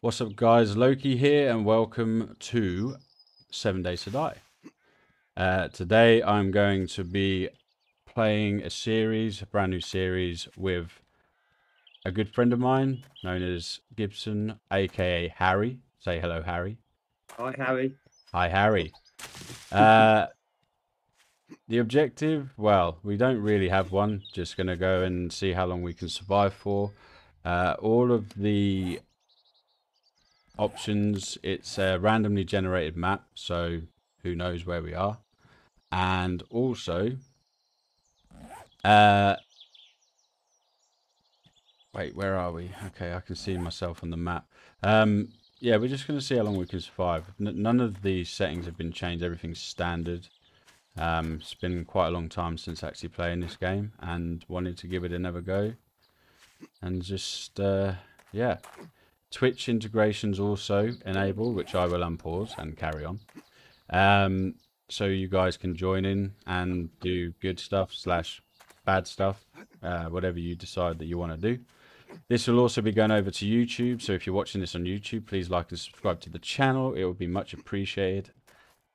What's up, guys? Loki here, and welcome to Seven Days to Die. Uh, today, I'm going to be playing a series, a brand new series, with a good friend of mine known as Gibson, aka Harry. Say hello, Harry. Hi, Harry. Hi, Harry. Uh, the objective, well, we don't really have one. Just going to go and see how long we can survive for. Uh, all of the options, it's a randomly generated map, so who knows where we are. And also, uh, wait, where are we? Okay, I can see myself on the map. Um, yeah, we're just going to see how long we can survive. N none of these settings have been changed. Everything's standard. Um, it's been quite a long time since actually playing this game and wanted to give it another go. And just, uh, yeah. Twitch integrations also enabled, which I will unpause and carry on. Um, so you guys can join in and do good stuff slash bad stuff, uh, whatever you decide that you want to do. This will also be going over to YouTube, so if you're watching this on YouTube, please like and subscribe to the channel. It would be much appreciated.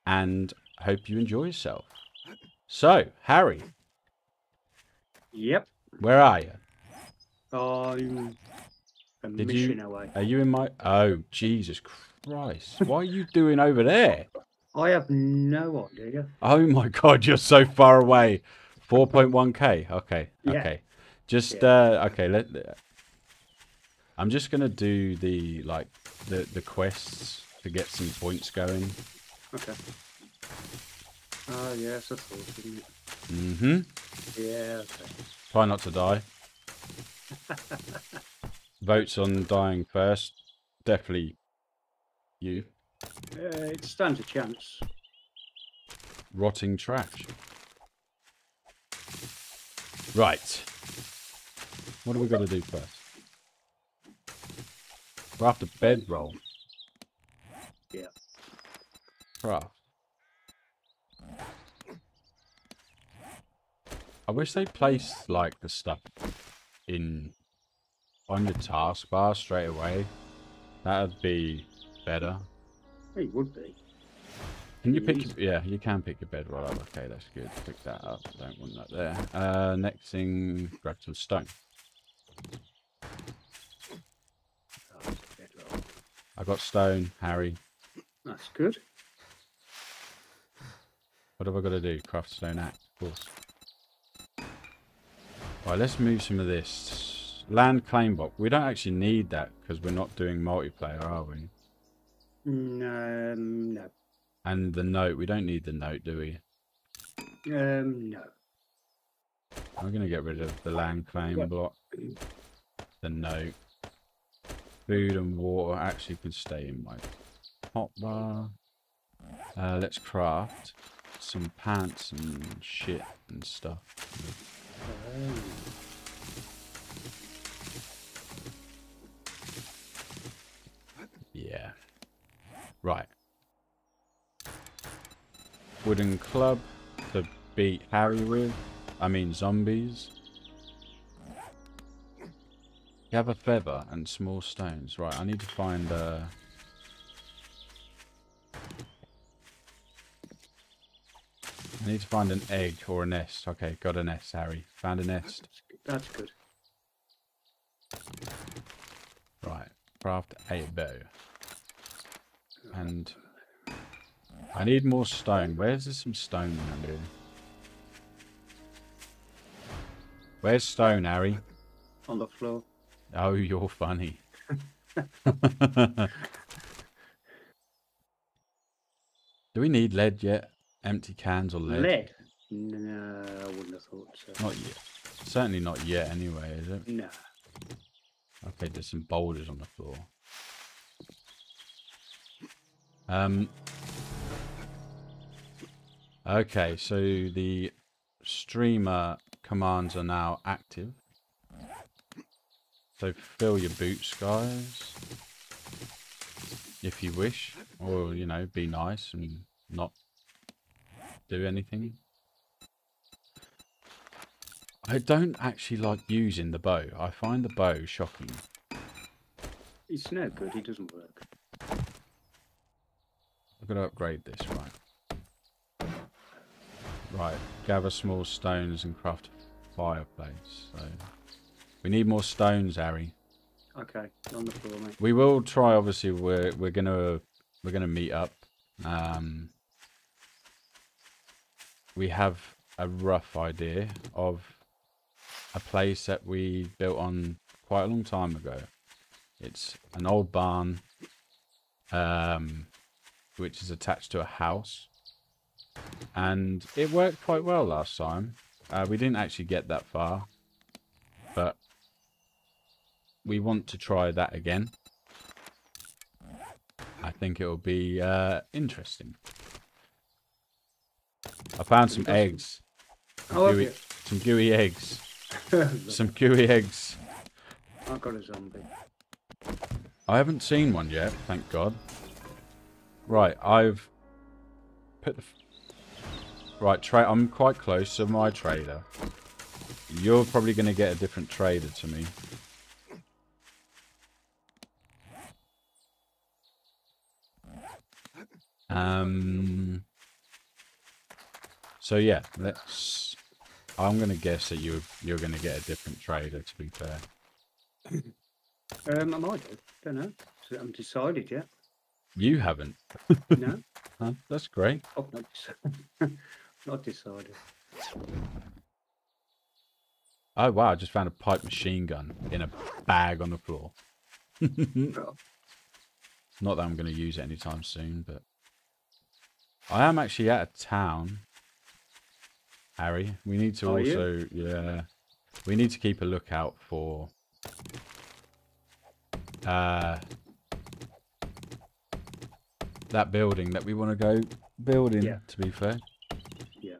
And hope you enjoy yourself. So, Harry, Yep. where are you? I'm a Did mission you- away. Are you in my... Oh, Jesus Christ. What are you doing over there? I have no idea. Oh my god, you're so far away. 4.1k. Okay. Yeah. Okay. Just Yeah. uh okay, let I'm just going to do the like the the quests to get some points going. Okay. Oh, yes, I thought, didn't it? Mhm. Yeah, okay. Try not to die. Votes on dying first. Definitely you. Uh, it stands a chance. Rotting trash. Right. What do we got to do first? Craft a bedroll. Yeah. Craft. I wish they placed like the stuff in on your taskbar straight away. That'd be better. It would be. Can you pick? Your, yeah, you can pick your bedroll up. Okay, that's good. Pick that up. Don't want that there. Uh, next thing, grab some stone. I got stone, Harry. That's good. What have I got to do? Craft stone axe, of course. Right, let's move some of this. Land claim block. We don't actually need that because we're not doing multiplayer, are we? Um, no. And the note. We don't need the note, do we? Um, no. I'm going to get rid of the land claim block. The note. Food and water actually can stay in my hot bar. Uh, let's craft some pants and shit and stuff. Um, Yeah. Right. Wooden club to beat Harry with. I mean zombies. You have a feather and small stones. Right, I need to find uh I need to find an egg or a nest. Okay, got a nest, Harry. Found a nest. that's good. Right. Craft a bow. And I need more stone. Where's there some stone around here? Where's stone, Harry? On the floor. Oh, you're funny. Do we need lead yet? Empty cans or lead? Lead? No, I wouldn't have thought so. Not yet. Certainly not yet anyway, is it? No. Okay, there's some boulders on the floor. Um. Okay, so the streamer commands are now active. So fill your boots, guys. If you wish. Or, you know, be nice and not do anything. I don't actually like using the bow. I find the bow shocking. It's no good. It doesn't work. I've got to upgrade this, right? Right, gather small stones and craft a fireplace. So we need more stones, Harry. Okay, on the floor, mate. We will try. Obviously, we're we're gonna we're gonna meet up. Um, we have a rough idea of a place that we built on quite a long time ago. It's an old barn, um, which is attached to a house, and it worked quite well last time. Uh, we didn't actually get that far, but we want to try that again. I think it will be uh, interesting. I found some eggs. Have gooey, some gooey eggs. Some gooey eggs. I've got a zombie. I haven't seen one yet, thank God. Right, I've put the. Right, tra- I'm quite close to my trader. You're probably going to get a different trader to me. Um. So yeah, let's. I'm going to guess that you you're going to get a different trader. To be fair. Um, I might do. Don't know. I haven't decided yet. You haven't. No, Huh? That's great. I've not, dec- not decided. Oh wow! I just found a pipe machine gun in a bag on the floor. Not that I'm going to use it anytime soon, but I am actually at a town. Harry, we need to Are you? also, yeah, we need to keep a lookout for uh that building that we want to go building. Yeah. To be fair, yeah.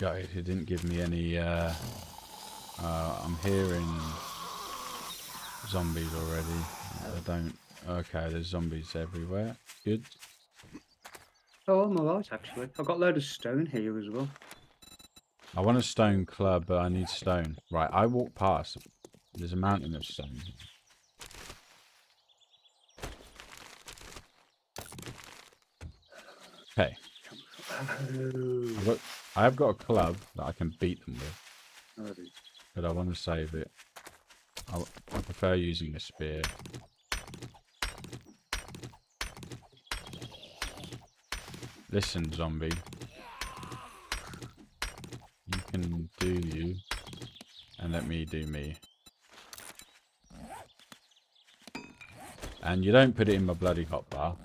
It. It didn't give me any. Uh, uh, I'm hearing zombies already. I don't. Okay, there's zombies everywhere. Good. Oh, I'm alright actually. I've got a load of stone here as well. I want a stone club, but I need stone. Right, I walk past. There's a mountain of stone. Okay, I've got, I have got a club that I can beat them with, but I want to save it. I, I prefer using a spear. Listen, zombie. You can do you, and let me do me. And you don't put it in my bloody hot hotbar,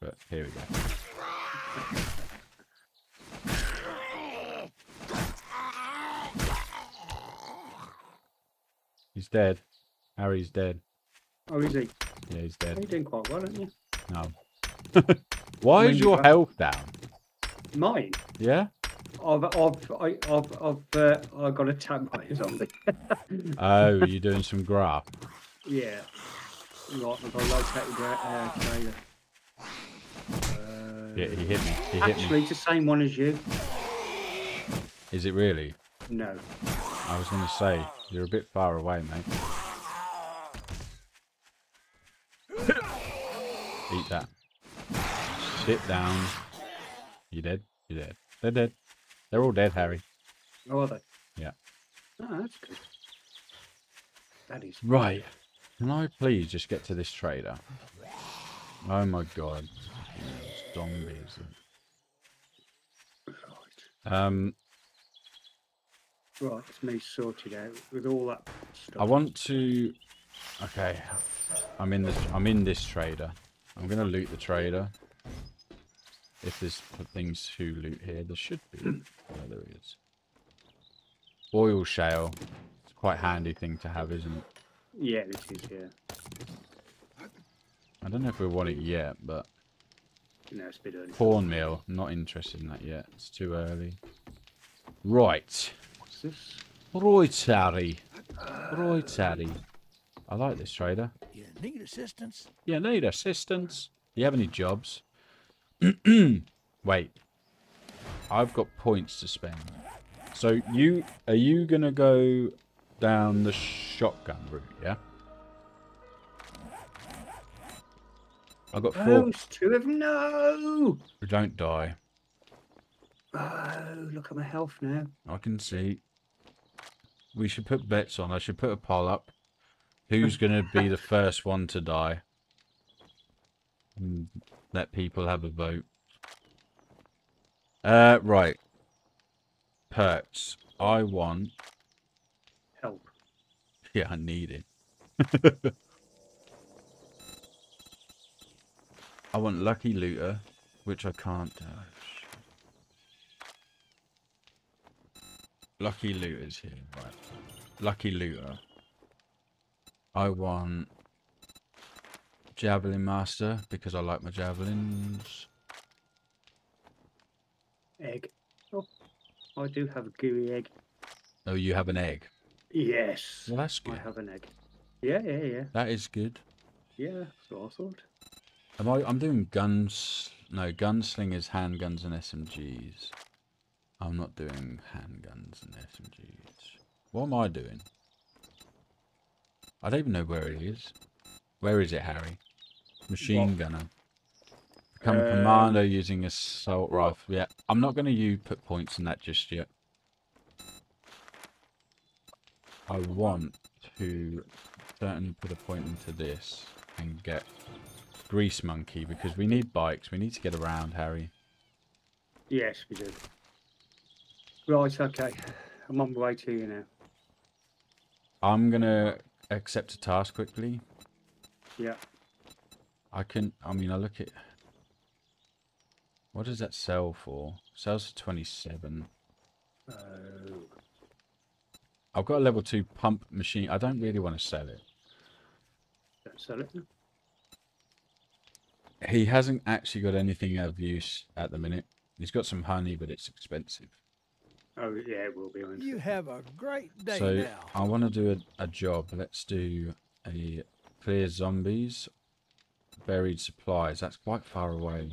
but here we go. He's dead. Harry's dead. oh, is he? Yeah, he's You're doing quite well, aren't you? No. Why is you your health down? Mine. Yeah? I've, I've, I've, I've, uh, I got attacked by a zombie. Oh, you're doing some graph. yeah. Right, I've got a located uh, uh, trailer. Uh, Yeah, he hit me. He hit me. Actually, it's the same one as you. Is it really? No. I was going to say, you're a bit far away, mate. Eat that. Sit down. You dead? You dead? They're dead. They're all dead, Harry. Oh, are they? Yeah. Oh, that's good. That is Right. Can I please just get to this trader? Oh my god. Zombies. Um, Right, it's me sorted out with all that stuff. I want to. Okay, I'm in this. I'm in this trader. I'm gonna loot the trader. If there's things to loot here, there should be. yeah, there is. Oil shale. It's quite a handy thing to have, isn't it? Yeah, it is. Yeah. I don't know if we want it yet, but No, it's a bit early. cornmeal. Not interested in that yet. It's too early. Right. What's this? Right, Harry. Right, Harry. I like this trader. You need assistance? You need assistance. Do you have any jobs? Wait. I've got points to spend. So you are you gonna go down the shotgun route? Yeah. I got Oh, four. it's two of them. No. Don't die. Oh, look at my health now. I can see. We should put bets on. I should put a poll up. Who's going to be the first one to die? And let people have a vote. Uh, right. Perks. I want. Help. Yeah, I need it. I want Lucky Looter, which I can't. Oh, shit. Lucky Looter's here, right. Lucky Looter. I want Javelin Master because I like my javelins. Egg. Oh, I do have a gooey egg. Oh, you have an egg. Yes. Well, that's I good. have an egg. Yeah, yeah, yeah. That is good. Yeah, that's what I thought. Am I? I'm doing guns. No, gunslingers, handguns, and SMGs. I'm not doing handguns and SMGs. What am I doing? I don't even know where it is. Where is it, Harry? Machine What? gunner. Become a Um, commando using assault rifle. Yeah, I'm not going to you put points in that just yet. I want to certainly put a point into this and get Grease Monkey because we need bikes. We need to get around, Harry. Yes, we do. Right, okay. I'm on my way to you now. I'm gonna accept a task quickly. Yeah. I can. I mean, I look at. What does that sell for? Sells for twenty-seven. Oh. I've got a level two pump machine. I don't really want to sell it. Don't sell it. He hasn't actually got anything of use at the minute. He's got some honey, but it's expensive. Oh, yeah, it will be on. You have a great day so now. I want to do a, a job. Let's do a clear zombies, buried supplies. That's quite far away.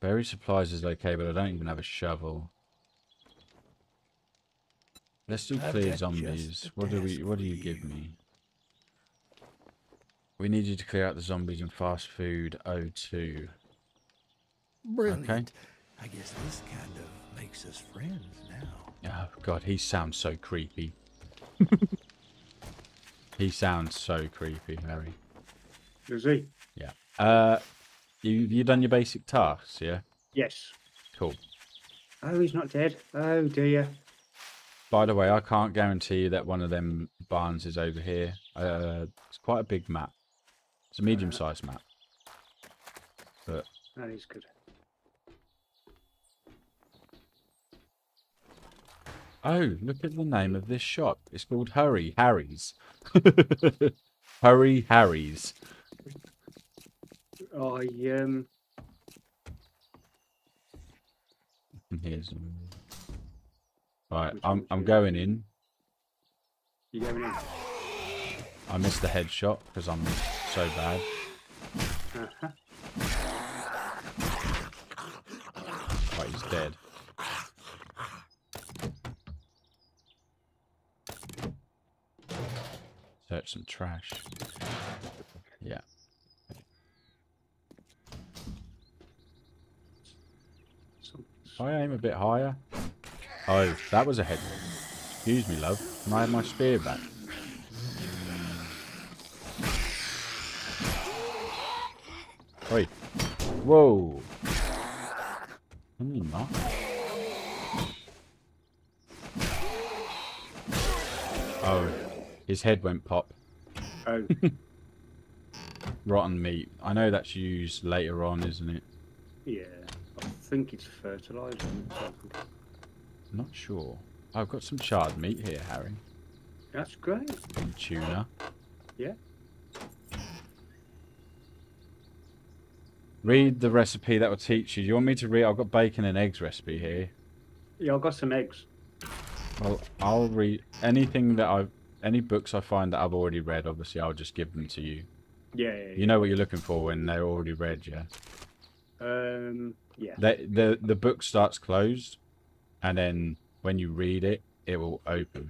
Buried supplies is okay, but I don't even have a shovel. Let's do I've clear zombies. What do we? What do for you give me? We need you to clear out the zombies and fast food O2. Brilliant. I guess this kind of makes us friends now. Oh god, he sounds so creepy. he sounds so creepy, Harry. Does he? Yeah. Uh, you you done your basic tasks, yeah? Yes. Cool. Oh, he's not dead. Oh, dear. By the way, I can't guarantee you that one of them barns is over here. Uh, it's quite a big map. It's a medium-sized map. But That is good. oh, look at the name of this shop. It's called Hurry Harry's. Hurry Harry's. I, um, Here's. Right, Which I'm I'm going in. you going in? I missed the headshot because I'm so bad. Uh-huh. Right, he's dead. Search some trash. Yeah. If I aim a bit higher. Oh, that was a head. Excuse me, love. Can I have my spear back? Oi. Whoa. Can you not? Oh, his head went pop. oh, Rotten meat. I know that's used later on, isn't it? yeah. I think it's fertilizer. Not sure. I've got some charred meat here, Harry. That's great. And tuna. Yeah. Read the recipe that will teach you. Do you want me to read? I've got bacon and eggs recipe here. Yeah, I've got some eggs. Well, I'll read anything that I've, any books I find that I've already read. Obviously, I'll just give them to you. Yeah, yeah, yeah. You know what you're looking for when they're already read, yeah. Um, yeah. The the the book starts closed, and then when you read it, it will open.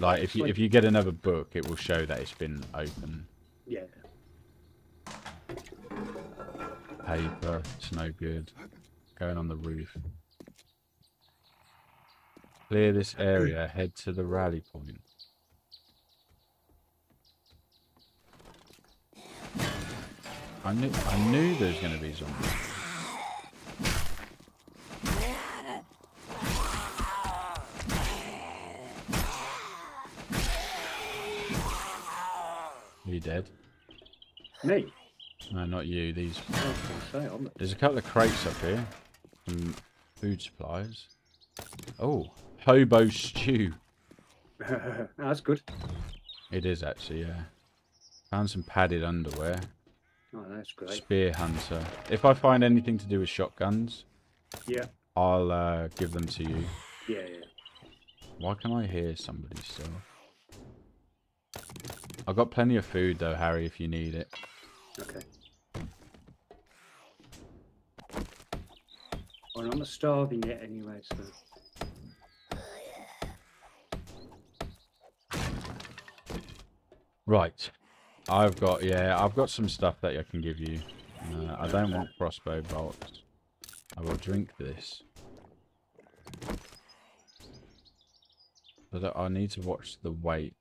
Like if you if you get another book, it will show that it's been open. Yeah. Paper, it's no good. Going on the roof. Clear this area. Head to the rally point. I knew I knew there was going to be zombies. You dead? Me? No, not you. These. I was going to say, There's a couple of crates up here. Some food supplies. Oh, hobo stew. not. That's good. It is actually, yeah. Found some padded underwear. Oh, that's great. Spear hunter. If I find anything to do with shotguns, Yeah. I'll uh, give them to you. Yeah, yeah. Why can I hear somebody still? I've got plenty of food though, Harry, if you need it. Okay. Well, I'm not starving yet anyway, so. Right. I've got, yeah, I've got some stuff that I can give you. Uh, I don't want crossbow bolts. I will drink this. But I need to watch the weight.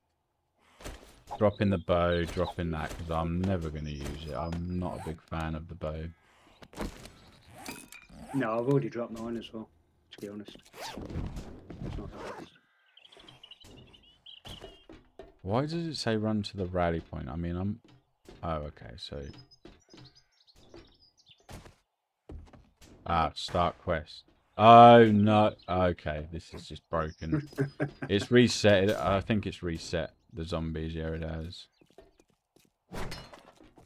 Drop in the bow, drop in that, because I'm never going to use it. I'm not a big fan of the bow. No, I've already dropped mine as well, to be honest. It's not the best. Why does it say run to the rally point? I mean, I'm... Oh, okay, so... Ah, start quest. Oh, no. Okay, this is just broken. it's reset. I think it's reset the zombies. Yeah, it.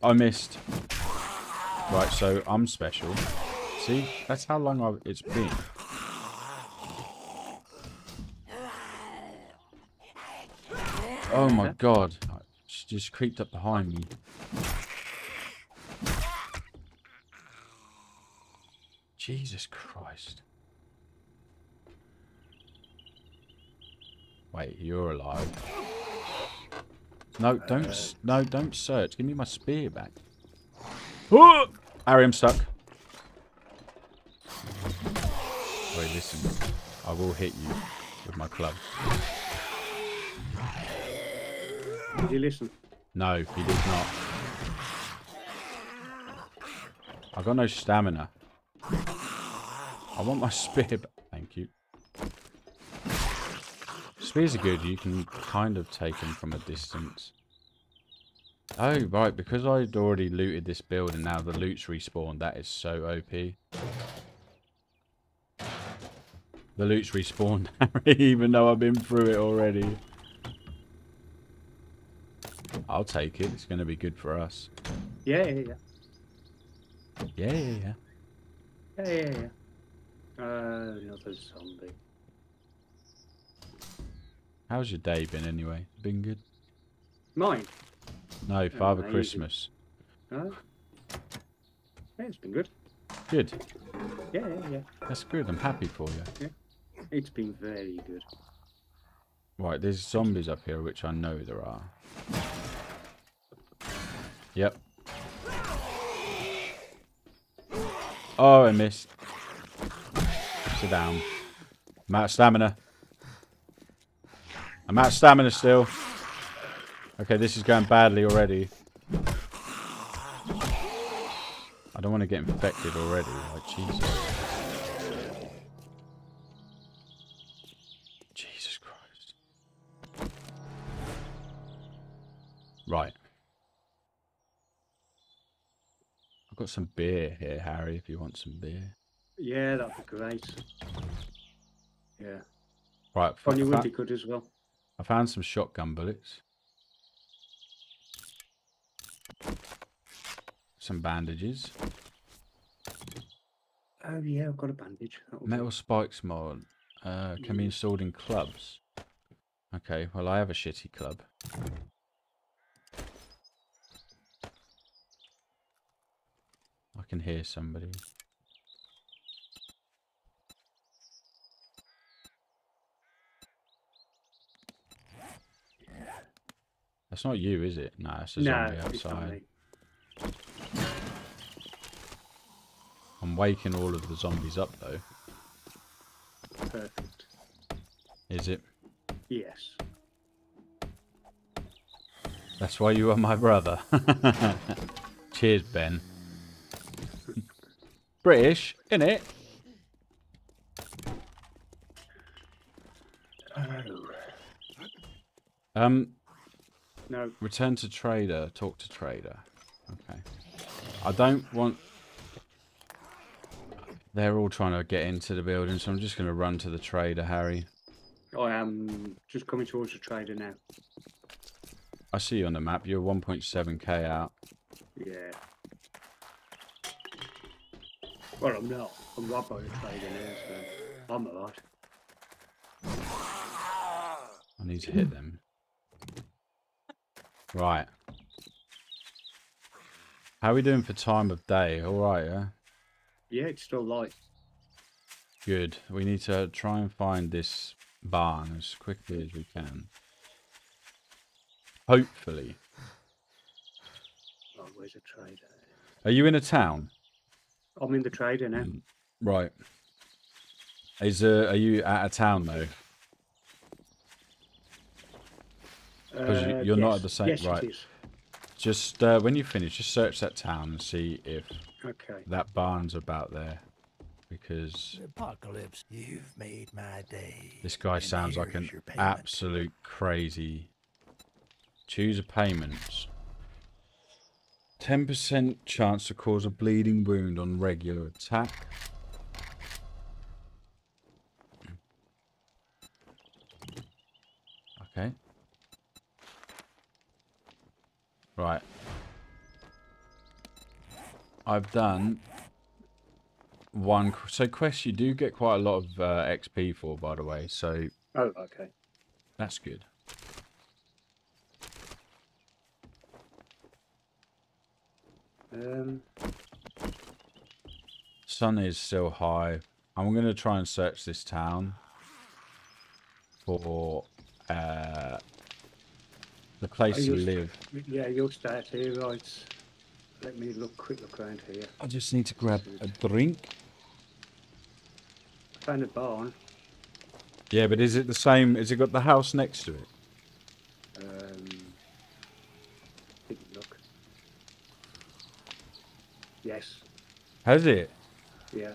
I missed. Right, so I'm special. See? That's how long I've, it's been. Oh my god. She just creeped up behind me. Jesus Christ. Wait, you're alive. No, don't. s No, don't search. Give me my spear back. Oh! Harry, I'm stuck. Wait, listen. I will hit you with my club. Did you listen? No, he did not. I got no stamina. I want my spear back. Thank you. Spears are good. You can kind of take them from a distance. Oh, right. Because I'd already looted this building, now the loot's respawned. That is so OP. The loot's respawned, Harry, even though I've been through it already. I'll take it. It's going to be good for us. Yeah, yeah, yeah. Yeah, yeah, yeah. Yeah, yeah, yeah. Uh, another zombie. How's your day been anyway? Been good? Mine? No, oh, Father amazing. Christmas. Huh? Yeah, it's been good. Good. Yeah, yeah, yeah. That's good. I'm happy for you. Yeah. It's been very good. Right, there's zombies up here, which I know there are. Yep. Oh, I missed. Sit down. I'm out of stamina. I'm out of stamina still. Okay, this is going badly already. I don't want to get infected already. Like, Jesus. Jesus Christ. Right. I've got some beer here, Harry, if you want some beer. Yeah, that'd be great. Yeah. Right, Funny would be good as well. I found some shotgun bullets. Some bandages. Oh yeah, I've got a bandage. That'll. Metal spikes mod. Uh, can be installed in clubs. Okay, well I have a shitty club. I can hear somebody. That's not you, is it? No, it's a no, zombie outside. I'm waking all of the zombies up though. Perfect. Is it? Yes. That's why you are my brother. Cheers, Ben. British, innit? Oh. Um, No. return to trader. Talk to trader. Okay. I don't want. They're all trying to get into the building, so I'm just going to run to the trader, Harry. I am just coming towards the trader now. I see you on the map. You're 1.7k out. Yeah. Well, I'm not. I'm right by the trader now, so I'm alright. I need to hit them. Right. How are we doing for time of day? All right, yeah. Yeah, it's still light. Good. We need to try and find this barn as quickly as we can. Hopefully. Oh, where's the trader? Are you in a town? I'm in the trader now. Right. Is uh, are you at a town though? 'Cause you- Uh, you're not at the same- yes, right. It is. Just uh, when you finish, just search that town and see if Okay. that barn's about there. Because Apocalypse, you've made my day. this guy and sounds like an here's your payment. absolute crazy. Choose a payment. 10% chance to cause a bleeding wound on regular attack. Okay. Right. I've done one. So quest you do get quite a lot of uh, XP for, by the way. So Oh, okay. that's good. Um, Sun is still high. I'm going to try and search this town for uh, the place you- live. yeah, you'll start here, right? Let me look, quick look around here. I just need to grab a drink. Found a barn. Yeah, but is it the same? Has it got the house next to it? Um, didn't look. Yes. Has it? Yeah.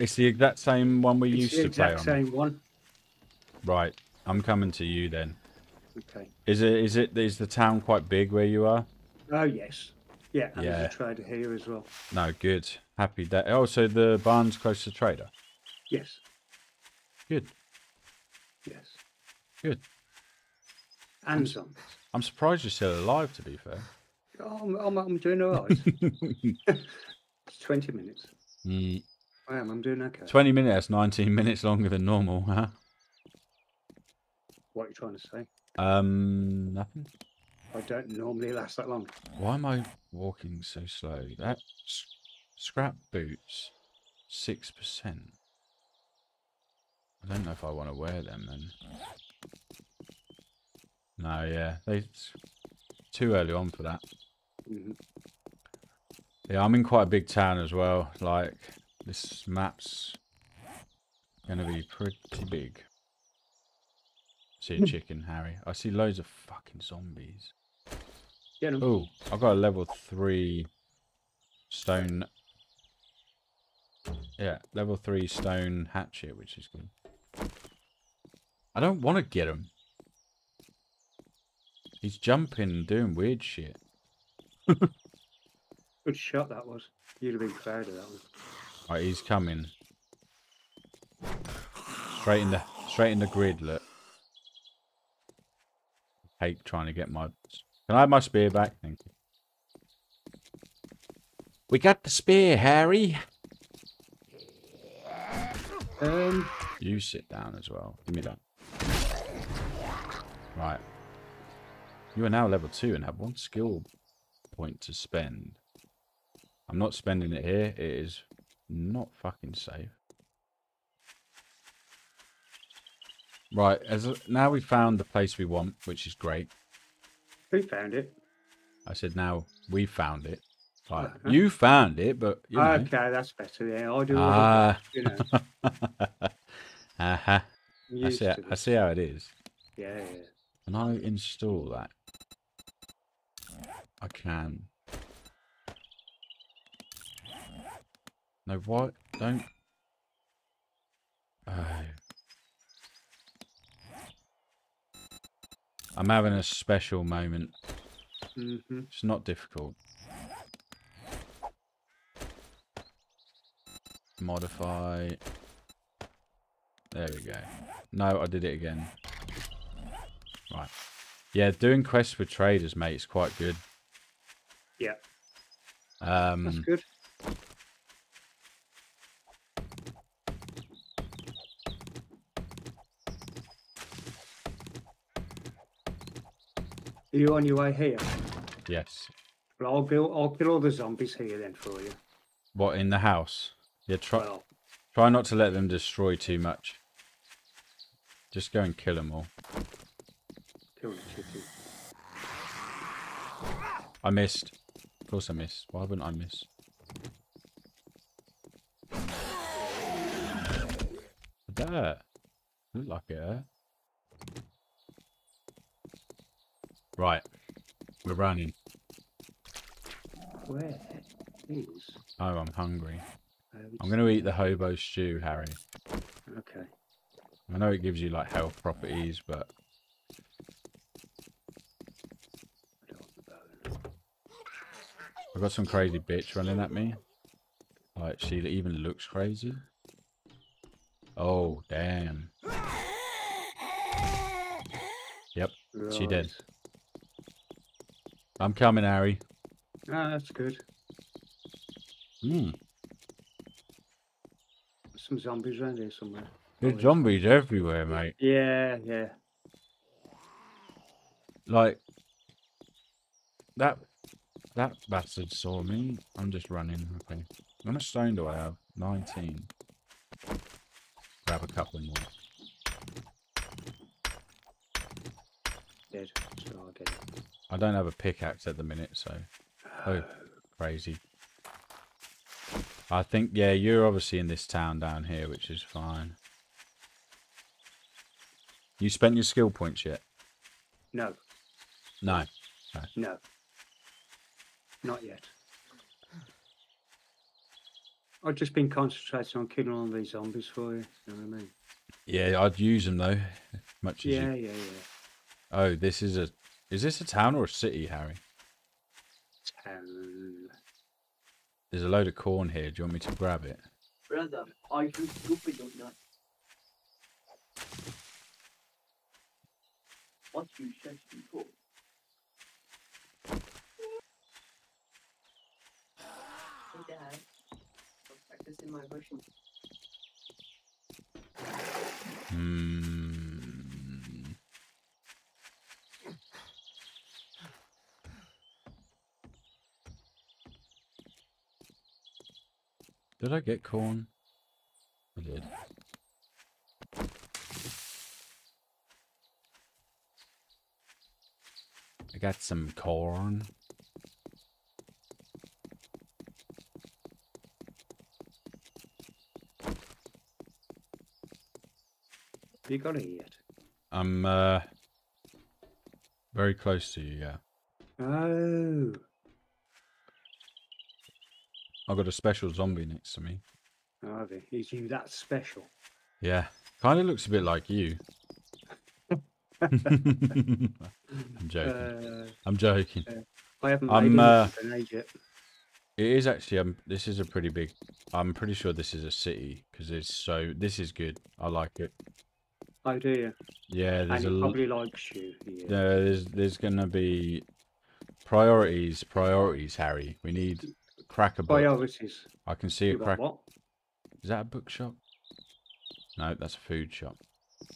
It's the exact same one we It's used the to play on. exact same one. Right. I'm coming to you then. Okay. Is it? Is it? Is the town quite big where you are? Oh yes. Yeah, and Yeah. there's a trader here as well. No, good. Happy day. Oh, so the barn's close to Trader. Yes. Good. Yes. Good. And zombies. I'm surprised you're still alive. To be fair. Oh, I'm, I'm, I'm doing all right. it's 20 minutes. Mm, I am. I'm doing okay. 20 minutes, 19 minutes longer than normal, huh? What are you trying to say? Um, nothing. I don't normally last that long. Why am I walking so slow? That scrap boots, six percent. I don't know if I want to wear them then. No, yeah, they it's too early on for that. hmm Yeah, I'm in quite a big town as well. Like this map's gonna be pretty big. See a hmm. chicken, Harry. I see loads of fucking zombies. Get no, Oh, I've got a level three stone. Yeah, level three stone hatchet, which is good. I don't want to get him. He's jumping and doing weird shit. good shot that was. You'd have been proud of that one. Right, he's coming. Straight in the straight in the grid. Look. Hate trying to get my. Can I have my spear back? Thank you. We got the spear, Harry. Um, You sit down as well. Give me that. Right. You are now level 2 and have one skill point to spend. I'm not spending it here. It is not fucking safe. Right, as now we've found the place we want, which is great. Who found it? I said now we found it. Like Uh-huh. you found it, but you know. Okay, that's better. Yeah, I do. Ah. you know, uh huh. I see. to I see how it is. Yeah, yeah. Can I install that? I can. No, what? Don't. Oh. I'm having a special moment. hmm It's not difficult. Modify. There we go. No, I did it again. Right. Yeah, doing quests with traders, mate, is quite good. Yeah, Um, that's good. Are you on your way here? yes. Well, I'll kill. I'll kill all the zombies here then for you. What in the house? Yeah, try Well, try not to let them destroy too much. Just go and kill them all. kill the chicken. I missed. Of course I missed. Why wouldn't I miss? That looked like it. hurt. Right, we're running. Where is? Oh, I'm hungry. I'm going to eat the hobo stew, Harry. Okay. I know it gives you like health properties, but I don't want the bone. I've got some crazy bitch running at me. Like she even looks crazy. Oh damn! Yep, She did. I'm coming, Harry. Ah, that's good. Hmm. Some zombies around here somewhere. There's zombies everywhere, mate. Yeah, yeah. Like that. That bastard saw me. I'm just running. Okay. How much stone do I have? 19. Grab a couple more. Dead. So I'll get it. I don't have a pickaxe at the minute, so. Oh, crazy. I think, yeah, you're obviously in this town down here, which is fine. You spent your skill points yet? No, No. no. Not yet. I've just been concentrating on killing all these zombies for you. You know what I mean? Yeah, I'd use them though. Much as Yeah, you. yeah, yeah. Oh, this is a. Is this a town or a city, Harry? Town. There's a load of corn here. Do you want me to grab it? Brother, are you stupid or not? What you said before. Hey Dad, I'm practicing my Russian. Did I get corn? I did. I got some corn. Have you got it yet? I'm uh very close to you, yeah. Oh. I've got a special zombie next to me. oh, Have you? Is you that special? Yeah. Kind of looks a bit like you. I'm joking. Uh, I'm joking. I haven't I'm, made uh, uh, age yet. It is actually. Um, this is a pretty big. I'm pretty sure this is a city because it's so. This is good. I like it. Oh, do you? Yeah, And there's a. he l- probably likes you. Yeah. There's there's gonna be priorities. Priorities, Harry. We need Crack-A-Book. Priorities. I can see a You got crack. what? Is that a bookshop? No, that's a food shop.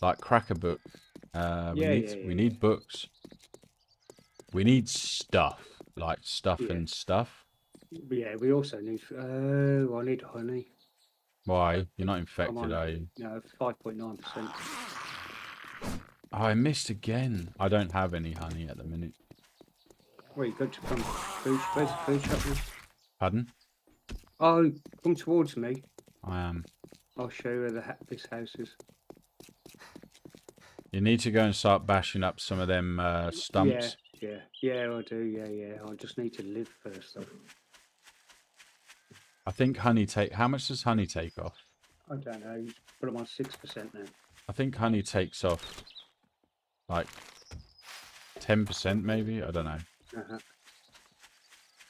Like Crack-A-Book. Uh, we Yeah, need yeah, yeah, we need books. We need stuff like stuff and stuff. Yeah, we also need. Oh, I need honey. Why? You're not infected, are you? No, five point nine percent. Oh, I missed again. I don't have any honey at the minute. Where you got to come? Food, where's the food shop? Pardon? Oh, come towards me. I am. I'll show you where the ha- this house is. You need to go and start bashing up some of them uh, stumps. Yeah, yeah, yeah, I do. Yeah, yeah. I just need to live first, though. I think honey take. How much does honey take off? I don't know. But I'm on six percent now. I think honey takes off like ten percent, maybe. I don't know. Uh-huh.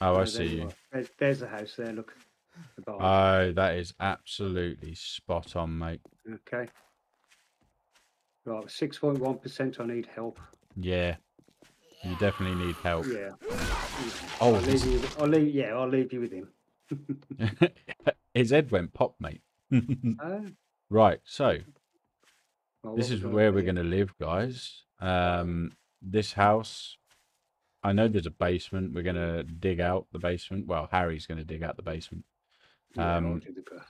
Oh, I see you. There's, there's the house there. Look, the. Oh, that is absolutely spot on, mate. okay. Right, six point one percent. I need help. Yeah, you definitely need help. Yeah. Oh, I'll leave you. With, I'll leave. Yeah, I'll leave you with him. his head went pop, mate. Oh, right, so well, this is where we're going to live, guys. Um, this house. I know there's a basement. We're going to dig out the basement. Well, Harry's going to dig out the basement. Um, the.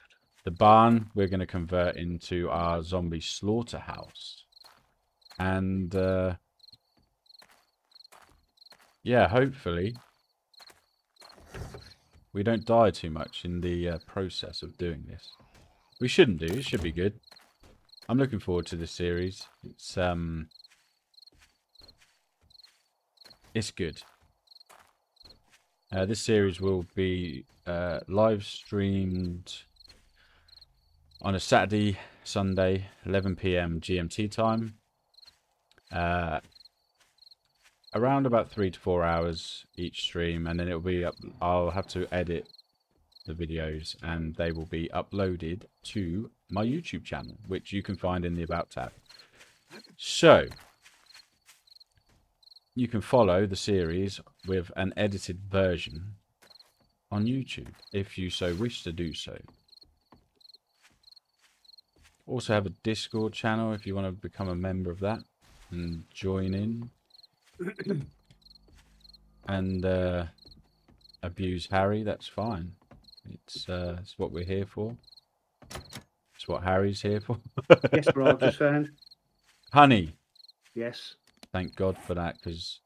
The barn we're going to convert into our zombie slaughterhouse. And uh, yeah, hopefully we don't die too much in the uh, process of doing this. We shouldn't do. It should be good. I'm looking forward to this series. It's um it's good. Uh, this series will be uh, live streamed on a Saturday, Sunday, 11 p.m. GMT time. Uh, around about three to four hours each stream, and then it'll be up. I'll have to edit the videos, and they will be uploaded to my YouTube channel, which you can find in the About tab. So, you can follow the series with an edited version on YouTube if you so wish to do so. Also have a Discord channel if you want to become a member of that and join in and uh, abuse Harry. That's fine. It's uh, it's what we're here for. It's what Harry's here for. Yes, just found. Honey, Yes. Thank God for that because,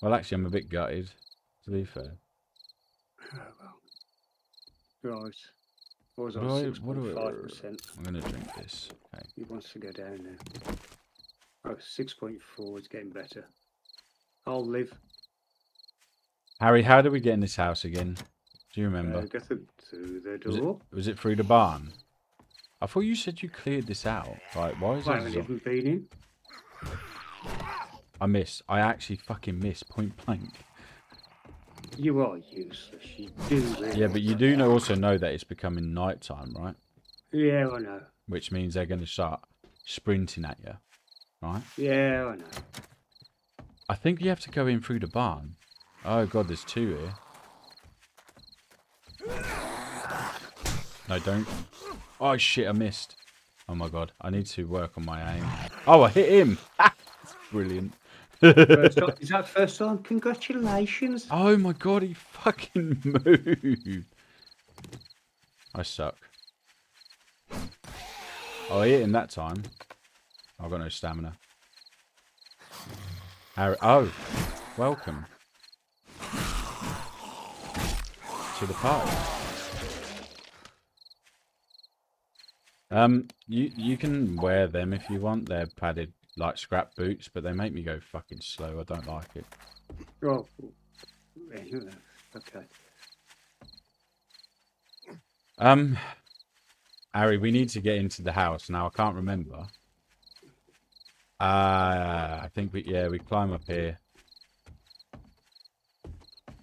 well, actually, I'm a bit gutted. To be fair, Oh, well. Right. I was Right, what point I- five percent. I'm gonna drink this. Okay. He wants to go down now. Oh, 6.4 is getting better. I'll live. Harry, how did we get in this house again? Do you Uh, remember? go through, through the Was it, door. was it through the barn? I thought you said you cleared this out. Like, why is I that? haven't even been in. I miss. I actually fucking miss point blank. You are useless. You do really. Yeah, but you do know also know that it's becoming night time, right? Yeah, I know. Which means they're going to start sprinting at you, right? Yeah, I know. I think you have to go in through the barn. Oh god, there's two here. No, don't. Oh shit, I missed. Oh my god, I need to work on my aim. Oh, I hit him. Brilliant. First time, is that first time? Congratulations. Oh my god, he fucking moved. I suck. Oh, I hit him that time. I've got no stamina. Harry, oh, welcome to the party. Um, you you can wear them if you want. They're padded like scrap boots, but they make me go fucking slow. I don't like it. Oh, yeah, okay. Um, Harry, we need to get into the house now. I can't remember. Uh, I think we yeah we climb up here.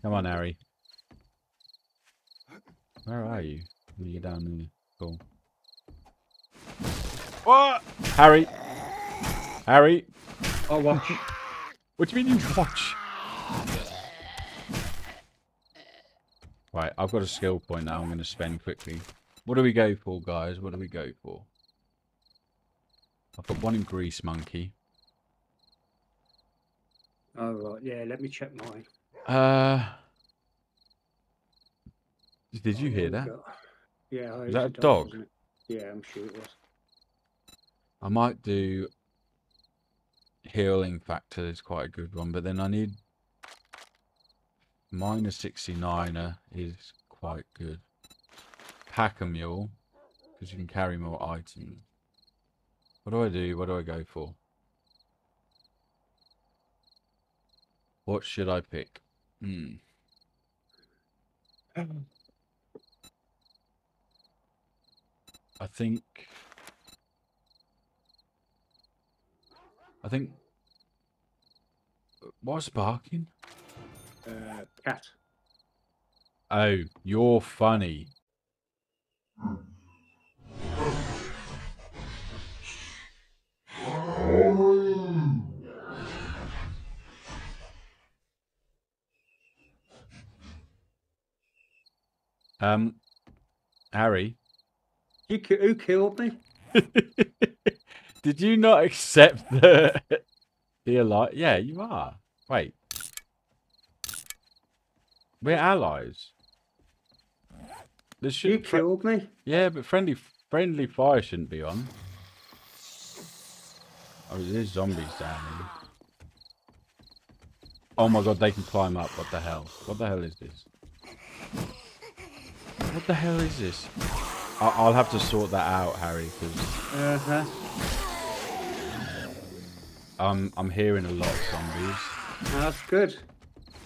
Come on, Harry. Where are you? You're down there. Cool. What? Harry. Harry. I'll watch. What do you mean you watch? Right, I've got a skill point now I'm going to spend quickly. What do we go for, guys? What do we go for? I've got one in Grease Monkey. oh, right. Yeah, let me check mine. Uh, did you Oh, hear that? we got? Yeah. Was that a dog? it? Yeah, I'm sure it was. I might do healing factor is quite a good one, but then I need Miner 69er is quite good. Pack a mule, because you can carry more items. What do I do? What do I go for? What should I pick? Hmm. I think. I think. What's barking? Uh, cat. Oh, you're funny. Um, Harry, You who killed me? did you not accept the the ally? Yeah, you are. Wait, we're allies. This You should. killed me. Yeah, but friendly friendly fire shouldn't be on. Oh, there's zombies down here. Oh my god, they can climb up. What the hell? What the hell is this? What the hell is this? I- I'll have to sort that out, Harry, because Uh huh. I'm I'm hearing a lot of zombies. That's good.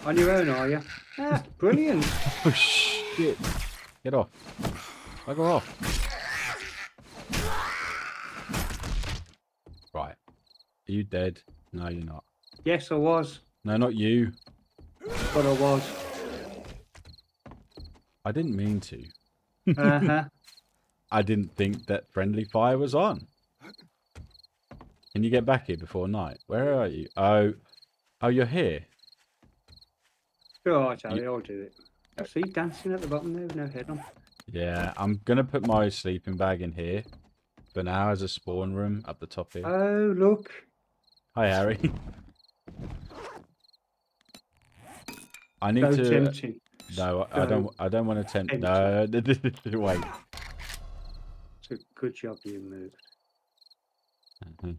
On your own, are you? Ah, brilliant. Oh shit! Get off! I go off! Right. Are you dead? No, you're not. yes, I was, No, not you. but I was. I didn't mean to. Uh huh. I didn't think that friendly fire was on. Can you get back here before night? Where are you? Oh, oh, you're here. All right, Charlie, I'll do it. I see you dancing at the bottom there with no head on. Yeah, I'm gonna put my sleeping bag in here But now as a spawn room up the top here. Oh, look. Hi, Harry. I need to. tempting. No, I I don't. I don't want to tempt. No, wait. It's a good job you moved. Mhm.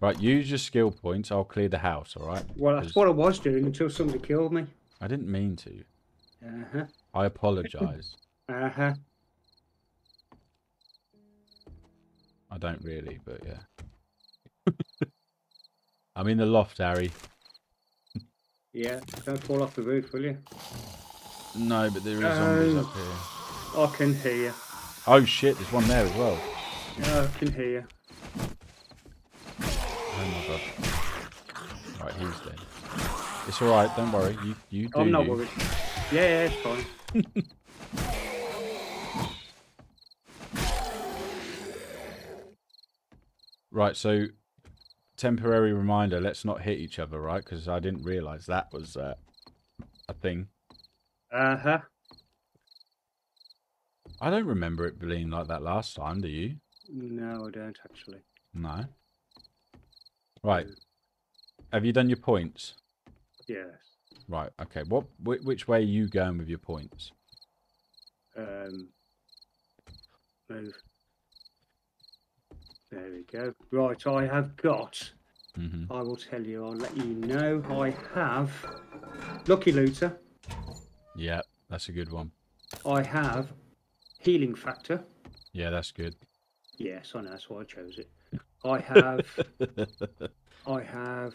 Right, use your skill points. I'll clear the house. All right. Well, that's 'Cause what I was doing until somebody killed me. I didn't mean to. Uh huh. I apologize. Uh huh. I don't really, but yeah. I'm in the loft, Harry. Yeah. Don't fall off the roof, will you? No, but there there is zombies up here. I can hear you. Oh shit, there's one there as well. I can hear you. Oh my god. Right, he's dead. It's alright, don't worry. You you do I'm not you. worried. Yeah, yeah, it's fine. Right, so temporary reminder, let's not hit each other, right? Because I didn't realise that was uh, a thing. Uh huh. I don't remember it being like that last time, do you? No, I don't actually. No. Right. Have you done your points? Yes. Right, okay. What whi which way are you going with your points? Um. Move. There we go. Right, I have got. hmm I will tell you. I'll let you know. I have. Lucky looter. Yeah, that's a good one. I have healing factor. Yeah, that's good. Yes, I know. That's why I chose it. I have. I have.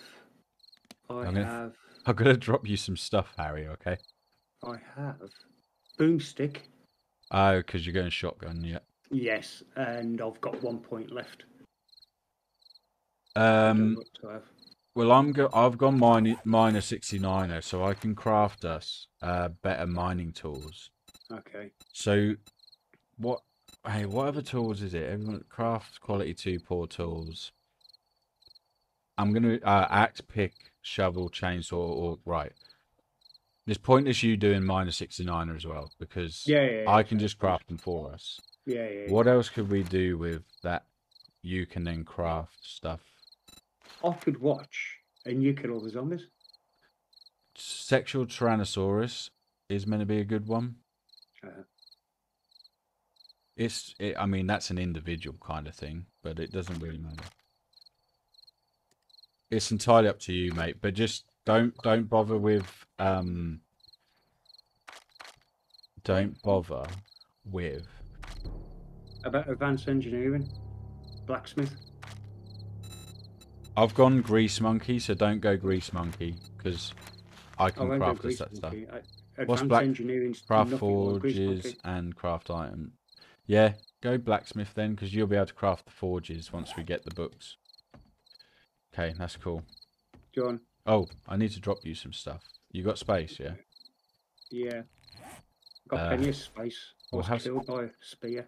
I I'm gonna- have. I'm gonna drop you some stuff, Harry. Okay. I have. Boomstick. Oh, because you're going shotgun. Yeah. Yes, and I've got one point left. I don't know Um. what to have. Well, I'm go. I've gone Miner 69er, so I can craft us uh better mining tools. Okay. So, what? Hey, what other tools is it? Everyone craft quality two poor tools. I'm gonna uh, axe, pick, shovel, chainsaw, or right. There's pointless you doing Miner 69er as well because Yeah, yeah. yeah, I can yeah, just craft them for us. Yeah, yeah. What else could we do with that? You can then craft stuff. I could watch and you kill all the zombies. Sexual Tyrannosaurus is meant to be a good one. Uh, It's, it, I mean, that's an individual kind of thing, but it doesn't really matter. It's entirely up to you, mate. But just don't don't bother with um. Don't bother with. About advanced engineering, blacksmith. I've gone grease monkey, so don't go grease monkey because I I can won't craft this that stuff. I- What's black- engineering's Craft nothing like grease forges and craft item. Yeah, go blacksmith then, because you'll be able to craft the forges once we get the books. Okay, that's cool. John, Oh, I need to drop you some stuff. You got space, yeah? yeah. Got Uh, plenty of space. I well, was how's- killed by a spear.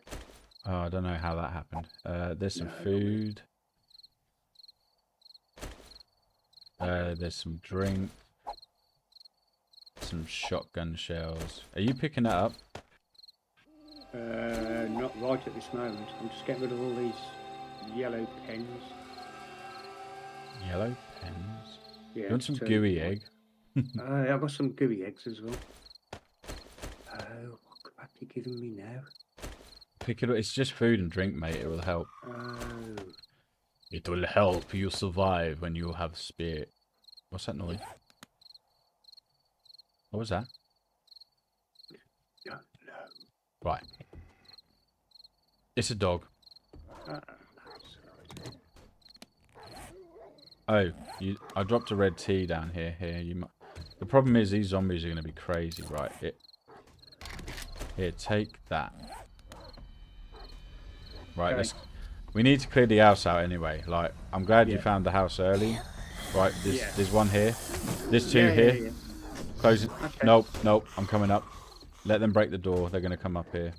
Oh, I don't know how that happened. Uh, there's some No, food. Uh, there's some drink. Some shotgun shells. Are you picking that up? Uh, not right at this moment. I'm just getting rid of all these yellow pens. Yellow pens. Yeah. you want some so- gooey egg? Uh, I've got some gooey eggs as well. Oh, what crap you giving me now? Pick it up. It's just food and drink, mate. It will help. Oh, It will help you survive when you have spirit. What's that noise? What was that? no, no. Right. It's a dog. Oh, you, I dropped a red tea down here. Here, you. The problem is these zombies are going to be crazy, right? It. Here, take that. Right, Okay. let's. We need to clear the house out anyway. Like, I'm glad you found the house early. Right, there's Yeah. there's one here. There's two yeah, yeah, here. yeah. Close it. Okay. Nope, nope. I'm coming up. Let them break the door. They're going to come up here.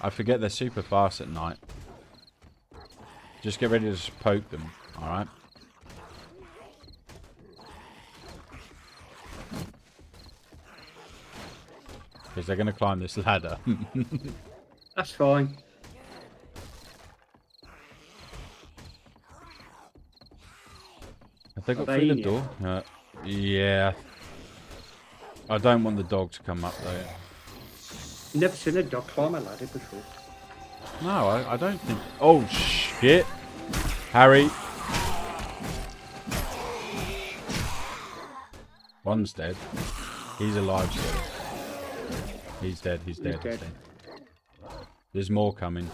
I forget they're super fast at night. Just get ready to just poke them. Alright? Because they're going to climb this ladder. That's fine. Have they got through the door? Uh, yeah. I don't want the dog to come up though. Never seen a dog climb a ladder before. No, I, I don't think. Oh shit, Harry. One's dead. He's alive still. He's dead. He's dead. He's dead. dead. There's more coming.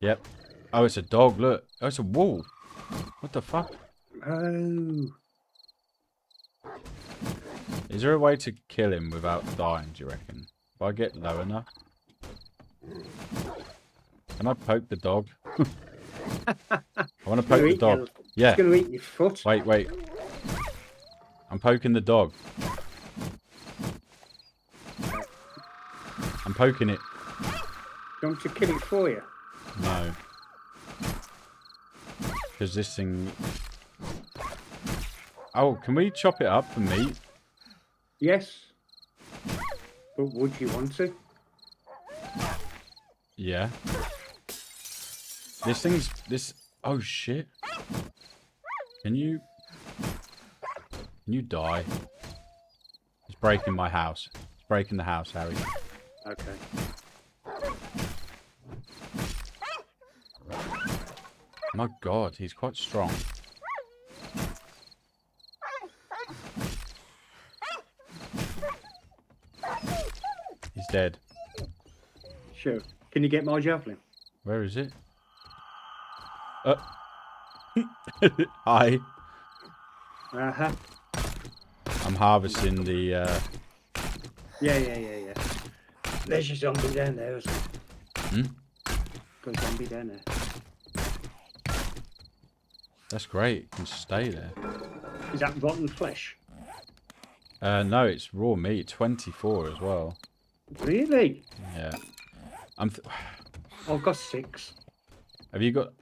Yep. Oh, it's a dog. Look. Oh, it's a wolf. What the fuck? Oh, Is there a way to kill him without dying? Do you reckon? If I get low enough. Can I poke the dog? I want to poke the dog. your- Yeah. it's going to eat your foot. Wait, wait. I'm poking the dog. I'm poking it. Don't you kill it for you? No. Because this thing... Oh, can we chop it up for meat? Yes. But would you want to? Yeah. This thing's... This... Oh, shit. Can you... Can you die? It's breaking my house. It's breaking the house, Harry. Okay. My god, he's quite strong. Dead. Sure. Can you get my javelin? Where is it? Uh. Hi. Uh huh. I'm harvesting the. Uh... Yeah, yeah, yeah, yeah. There's your zombie down there. Isn't it? Hmm? Got a zombie down there. That's great. You can stay there. Is that rotten flesh? Uh, no, it's raw meat. 24 as well. Really? Yeah. I'm. Th- I've got six. Have you got?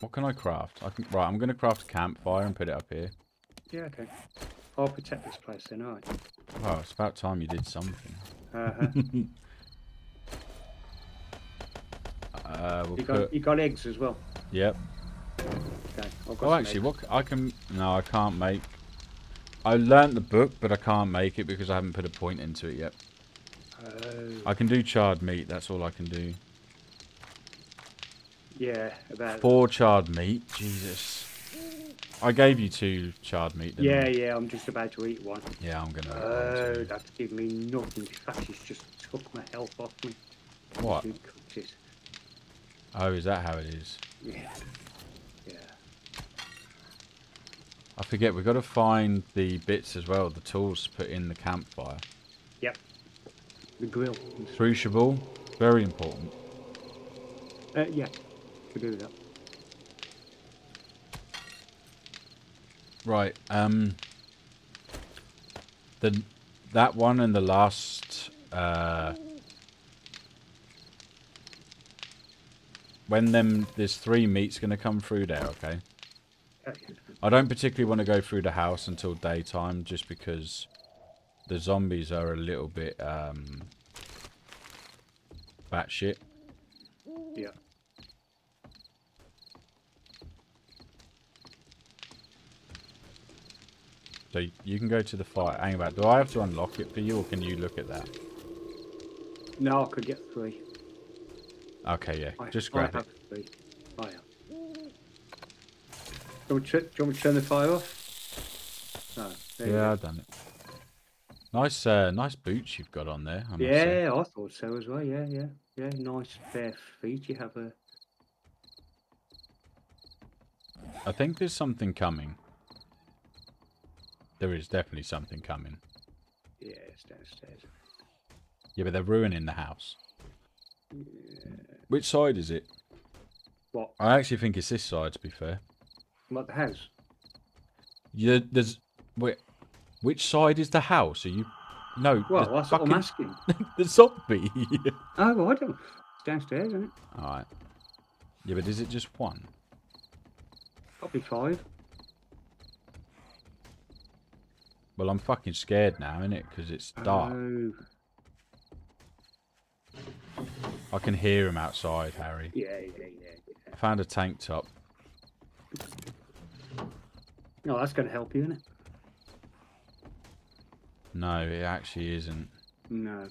What can I craft? I can. Right, I'm gonna craft a campfire and put it up here. Yeah, okay. I'll protect this place then, alright. Wow, it's about time you did something. Uh huh. Uh, we'll you got put. you got eggs as well. Yep. Okay. I've Oh, actually, eggs. what I can no, I can't make. I learnt the book, but I can't make it because I haven't put a point into it yet. Oh, I can do charred meat. That's all I can do. yeah, about Four charred meat. Jesus. I gave you two charred meat. Yeah, I? yeah, I'm just about to eat one. Yeah, I'm gonna. Oh, that's giving me nothing. In fact, just took my health off me. what? You cooked it. Oh, is that how it is? Yeah. Yeah. I forget. We've got to find the bits as well. The tools to put in the campfire. The grill. Crucible, very important. Uh, yeah. Could do that. Right. Um. The that one and the last. Uh, when them there's three meats gonna come through there. Okay. Okay. I don't particularly want to go through the house until daytime, just because the zombies are a little bit um, batshit. Yeah. So you can go to the fire. Hang about. Do I have to unlock it for you, or can you look at that? No, I could get three. Okay, yeah. I, Just I grab have it. three. I have. Do you, want me to, do you want me to turn the fire off? No. Yeah. I've done it. Nice, uh, nice boots you've got on there. I. Yeah, I thought so as well. Yeah, yeah, yeah. Nice bare feet. You have a. I think there's something coming. There is definitely something coming. Yeah, it's downstairs. Yeah, but they're ruining the house. Which side is it? What? I actually think it's this side, to be fair. What the house? Yeah, there's wait, which side is the house? Are you? No, Well, that's what I'm asking. the zombie. Oh, well, I don't. It's downstairs, isn't it? All right. Yeah, but is it just one? Probably five. Well, I'm fucking scared now, innit? Because it's dark. Oh, I can hear him outside, Harry. yeah, yeah, yeah. yeah. I found a tank top. No, that's going to help you, isn't it? No, it actually isn't. No.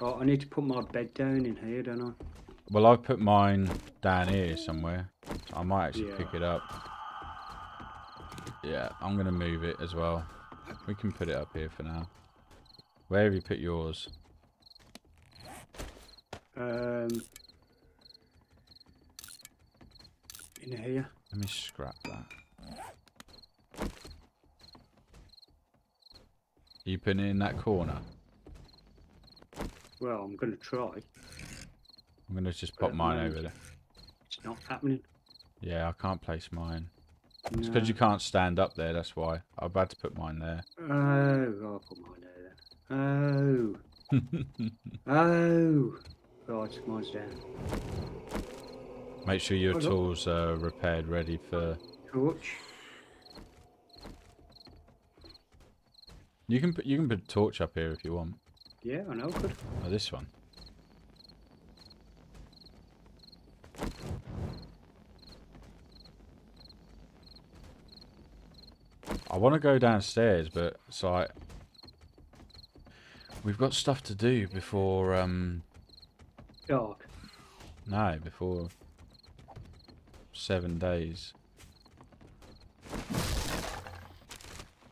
Oh, I need to put my bed down in here, don't I? Well, I've put mine down here somewhere. I might actually Yeah. pick it up. Yeah, I'm going to move it as well. We can put it up here for now. Where have you put yours? Um, in here. Let me scrap that. You putting it in that corner? Well, I'm going to try. I'm going to just pop mine over there. It's not happening. Yeah, I can't place mine. It's because you can't stand up there, that's why. I've had to put mine there. Oh, I'll put mine there then. Oh. oh. Right, mine's down. Make sure your Hold up. tools are repaired, ready for... Torch. You can put you can put a torch up here if you want. Yeah, I know. Good. Oh, this one. I want to go downstairs, but it's like we've got stuff to do before um Dark. no before seven days.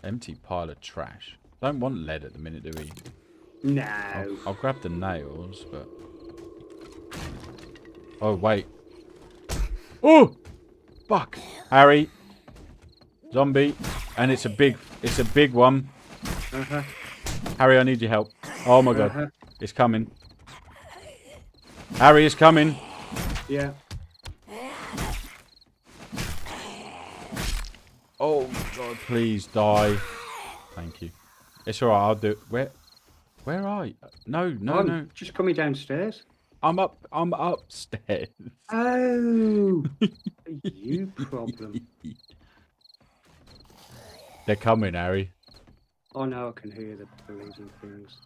Empty pile of trash. Don't want lead at the minute, do we? No. I'll, I'll grab the nails, but. Oh wait. Oh, fuck, Harry. Zombie, and it's a big, it's a big one. Uh-huh. Harry, I need your help. Oh my god, Uh-huh. it's coming. Harry is coming. Yeah. Oh my god, please die. Thank you. It's alright, I'll do it. Where, where are you? No, no, I'm no. just coming downstairs. I'm up. I'm upstairs. Oh. you problem. They're coming, Harry. Oh no, I can hear the bleeding things.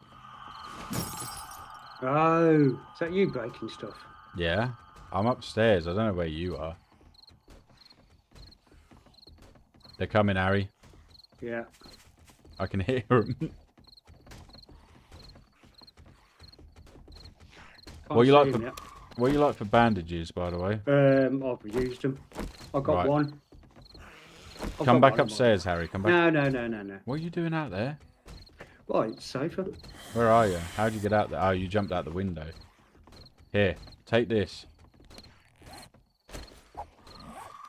Oh, is that you breaking stuff? Yeah, I'm upstairs. I don't know where you are. They're coming, Harry. Yeah. I can hear. Can't What you like for- him what you like for bandages, by the way? Um, I've used them. I got Right. one. I've Come got back upstairs, Harry. Come back. No, no, no, no, no. What are you doing out there? Right, it's safer. Where are you? How'd you get out there? Oh, you jumped out the window. Here, take this.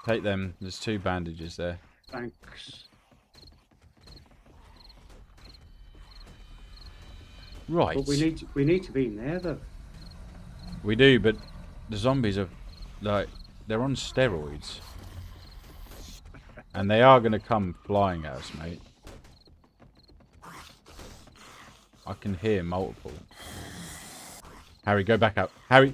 Take them. There's two bandages there. Thanks. Right. But we need to, we need to be in there though. We do, but the zombies are like they're on steroids. And they are gonna come flying at us, mate. I can hear multiple. Harry, go back up. Harry!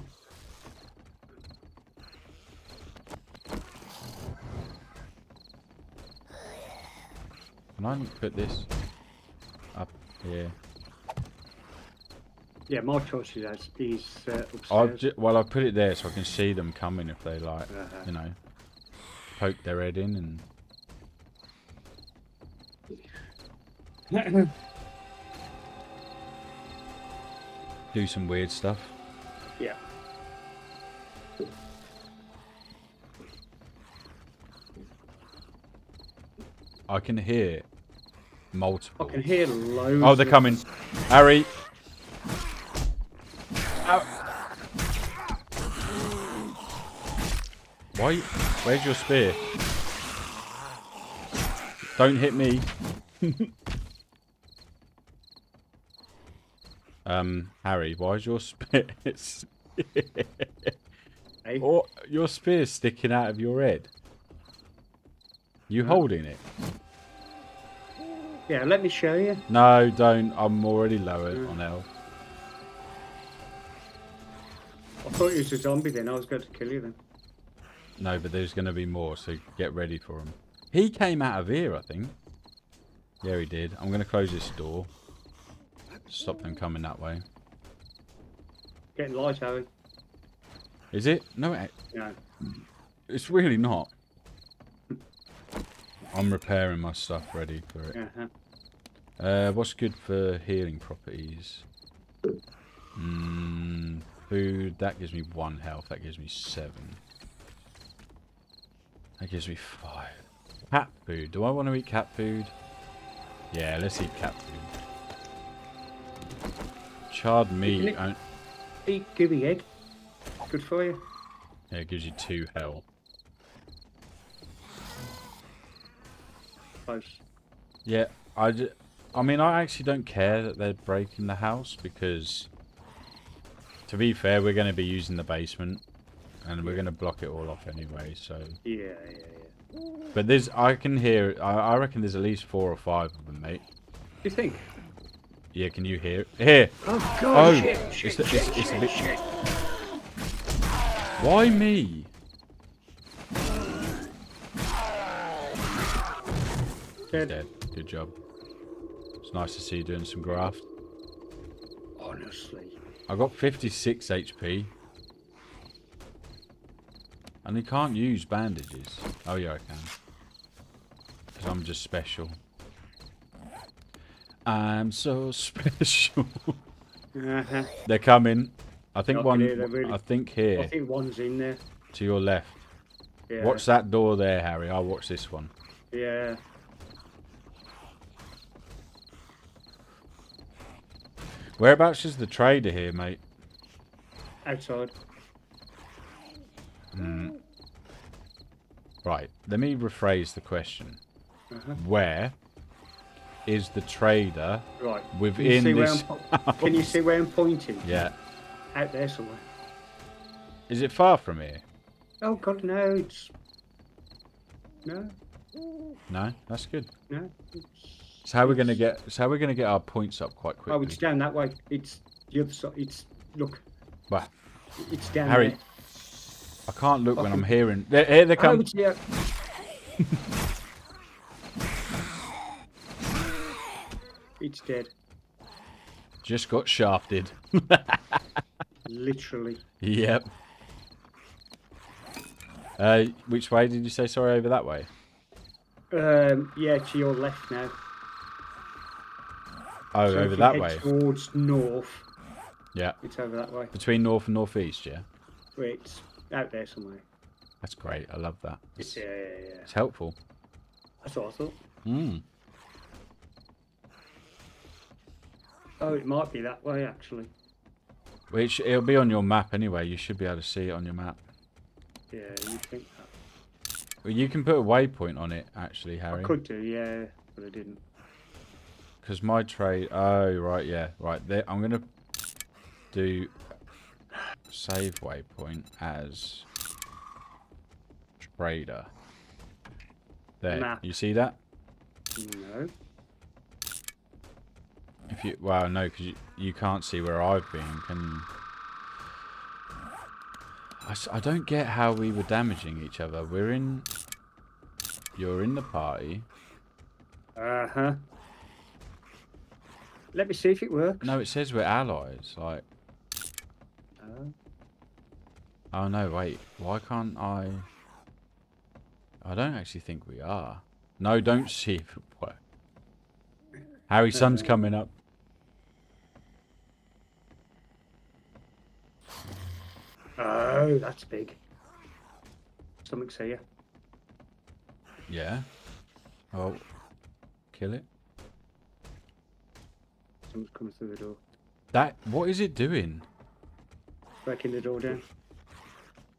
Can I put this up here? Yeah, my choice is, is uh, I've upstairs. ju- well, I put it there so I can see them coming if they like, Uh-huh. you know, poke their head in and do some weird stuff. yeah. I can hear multiple. I can hear loads. Oh, they're coming. Harry. Why? Where's your spear? Don't hit me. um, Harry, why is your spear? Hey, or your spear sticking out of your head? You Huh? holding it? Yeah, let me show you. No, don't. I'm already lower Mm. on health. I thought you was a zombie then. I was going to kill you then. No, but there's going to be more, so get ready for him. He came out of here, I think. Yeah, he did. I'm going to close this door. Stop them coming that way. Getting light, Harry. Is it? No, it, No. it's really not. I'm repairing my stuff ready for it. Uh-huh. Uh, what's good for healing properties? Mm, food, that gives me one health. That gives me seven. That gives me five. Cat food. Do I want to eat cat food? Yeah, let's eat cat food. Charred meat. Nick- uh, Eat gibby egg. Good for you. Yeah, it gives you two health. Close. Yeah, I, ju- I mean, I actually don't care that they're breaking the house because, to be fair, we're going to be using the basement, and we're going to block it all off anyway. So, Yeah, yeah, yeah. but there's, I can hear, I, I reckon there's at least four or five of them, mate. You think? Yeah, can you hear? Here. Oh Oh, God! shit, it's shit, shit, it's- it's a shit, bit- shit. Why me? Dead. Dead. Good job. It's nice to see you doing some graft. Honestly. I got 56 HP. And you can't use bandages. Oh yeah, I can. Because I'm just special. I'm so special. Uh-huh. They're coming. I think can one. really- I think here. I think one's in there. to your left. Yeah. Watch that door there, Harry. I'll watch this one. Yeah. Whereabouts is the trader here, mate? Outside. Mm. Right. Let me rephrase the question. Uh-huh. Where is the trader Right. Within see this? Can you see where I'm pointing? Yeah. Out there somewhere. Is it far from here? Oh God, no! It's no, No, that's good. no. It's, It's how we're gonna get. It's how we're gonna get our points up quite quickly? oh, it's down that way. It's the other side. It's look. Bah. It's down Harry, there. I can't look when I'm hearing. There, here they Oh, come. it's there. it's dead. Just got shafted. Literally. yep. Uh, which way did you say? Sorry, over that way. Um, yeah, to your left now. Oh, So over that way. Towards north. Yeah. It's over that way. Between north and northeast. Yeah. Wait, out there somewhere. That's great. I love that. Yeah, It's, yeah, yeah. it's helpful. That's what I thought. Mm. Oh, it might be that way actually. Which it'll be on your map anyway. You should be able to see it on your map. Yeah, you think that? Well, you can put a waypoint on it actually, Harry. I could do, yeah, but I didn't. Because my trade. Oh right, yeah, right. There, I'm gonna do save waypoint as trader. There, Map. you see that? No. If you well, no, because you, you can't see where I've been. Can I, I don't get how we were damaging each other. We're in. You're in the party. Uh huh. Let me see if it works. No, it says we're allies. Like, Oh. no, wait. Why can't I? I don't actually think we are. No, don't see if it works. Harry, sun's coming up. Oh, that's big. Something's here. Yeah. Oh, kill it. Someone's coming through the door. That. What is it doing? Breaking the door down.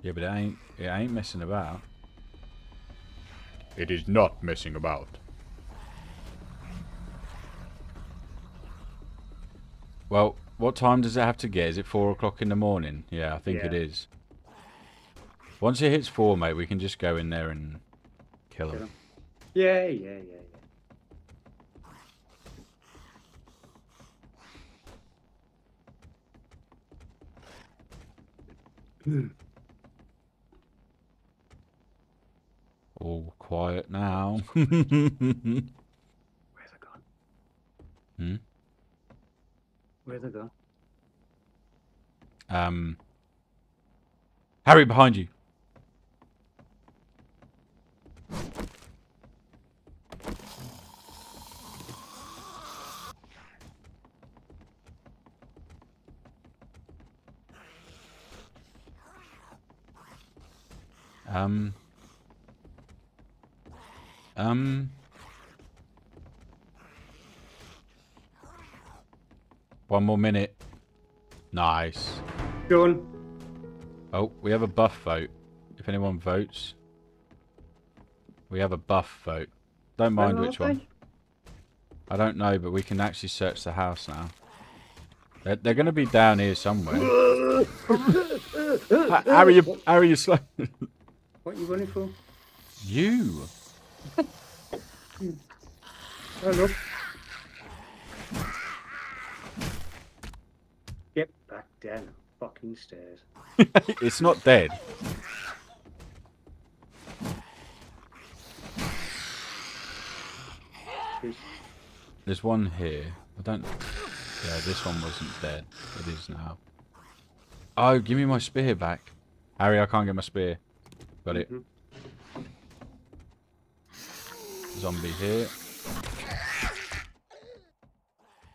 Yeah, but it ain't. It ain't messing about. It is not messing about. Well, what time does it have to get? Is it four o'clock in the morning? Yeah, I think it Yeah. is. Once it hits four, mate, we can just go in there and kill Kill them. 'em. Yeah, yeah, yeah, yeah. All quiet now. Where's it gone? Hmm? Where's it gone? um, Harry, behind you. Um. Um. One more minute. Nice. Done. Oh, we have a buff vote. If anyone votes, we have a buff vote. Don't mind which one. I don't know, but we can actually search the house now. They're, they're going to be down here somewhere. Ha- Harry, you, Harry, you slow. What are you running for? you. Oh, look. Get back down the fucking stairs. it's not dead. There's one here. I don't. Yeah, this one wasn't dead. It is now. Oh, give me my spear back. Harry, I can't get my spear. Got it. Mhm. Zombie here.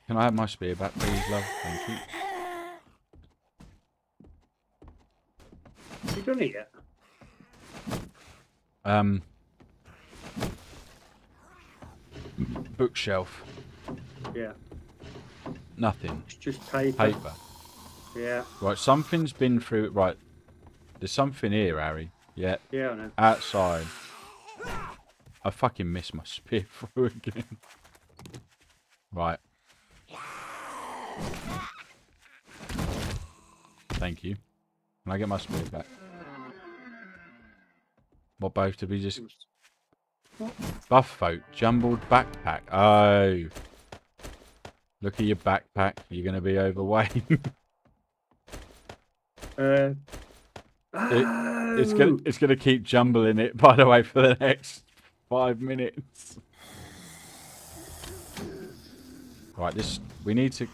Can I have my spear back, please, love? Thank you. Have you done it yet? Um. Bookshelf. Yeah. Nothing. It's just paper. Paper. Yeah. Right, something's been through. It. Right. There's something here, Harry. Yeah, Yeah, I know. outside. I fucking missed my spear through again. Right. Thank you. Can I get my spear back? What both did we just buff vote? Jumbled backpack. Oh. Look at your backpack. You're gonna be overweight. Uh, it's gonna oh, it's gonna keep jumbling it by the way for the next five minutes. Right, this we need to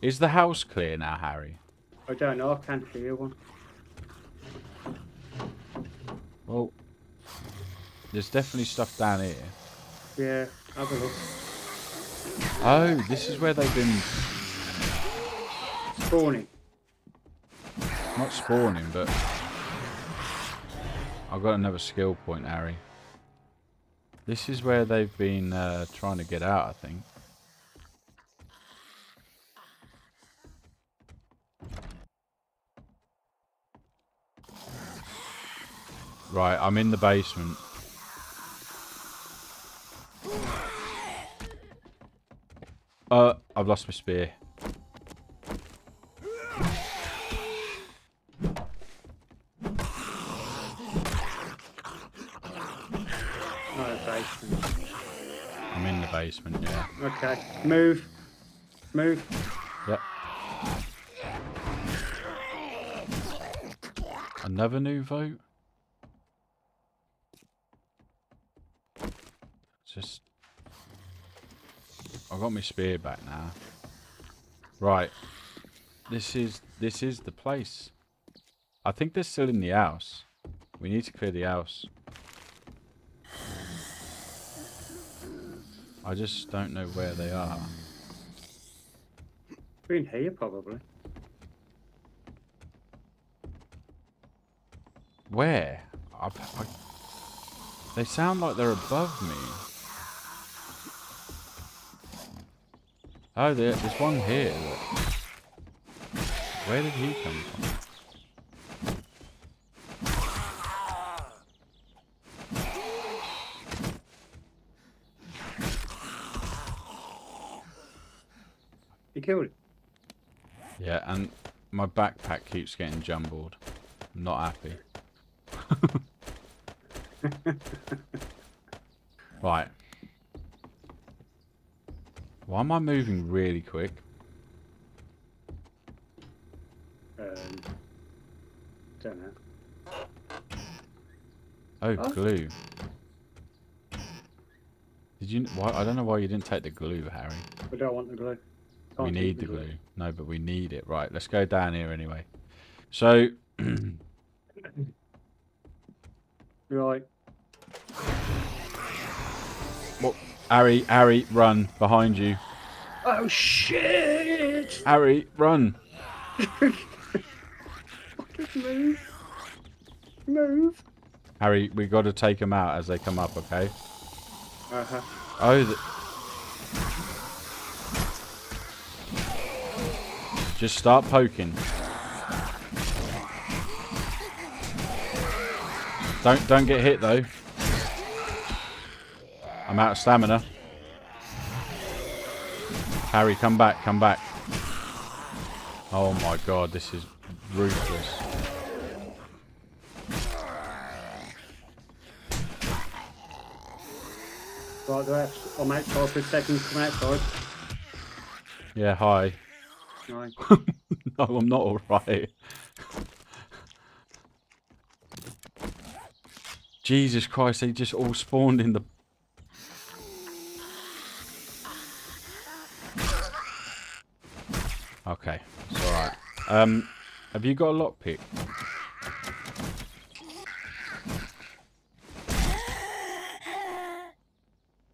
is the house clear now, Harry? I don't know. I can't hear one. Well there's definitely stuff down here. Yeah, have a look. Oh, this is where they've been Spawning. not spawning, but I've got another skill point, Harry. This is where they've been uh, trying to get out, I think. Right, I'm in the basement. Uh, I've lost my spear. No, basement. I'm in the basement, yeah. Okay, move. Move. Yep. Another new vote? Just... I got my spear back now. Right. This is this is the place. I think they're still in the house. We need to clear the house. I just don't know where they are. Been here, probably. Where? I, I, they sound like they're above me. Oh, there, there's one here. Where did he come from? Killed it. Yeah, and my backpack keeps getting jumbled. I'm not happy. right. Why am I moving really quick? Um, don't know. Oh, Oh. glue. Did you? Why? I don't know why you didn't take the glue, Harry. We don't want the glue. We Can't keep need the glue. No, but we need it. Right, let's go down here anyway. So, Right. What? Harry, Harry, run behind you. Oh shit! Harry, run. Move. Move. Harry, we got to take them out as they come up, okay? Uh huh. Oh, just start poking. Don't don't get hit though. I'm out of stamina. Harry, come back, come back. Oh my god, this is ruthless. Right, I'm outside for a second. Come outside. Yeah, hi. Right. no, I'm not alright. Jesus Christ, they just all spawned in the... Okay, it's alright. Um, have you got a lockpick?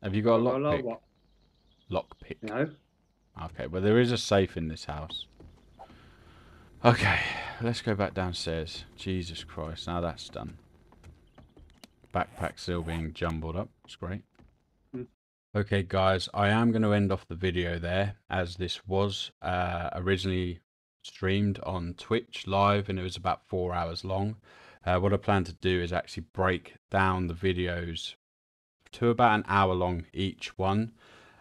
Have you got a lockpick? Lockpick. No. Okay, well there is a safe in this house. Okay, let's go back downstairs. Jesus Christ, now that's done. Backpack still being jumbled up. It's great. Okay, guys, I am going to end off the video there as this was uh, originally streamed on Twitch live and it was about four hours long. Uh, what I plan to do is actually break down the videos to about an hour long each one.